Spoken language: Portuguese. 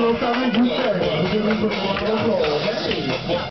não tá me dizendo, porque não tô falando,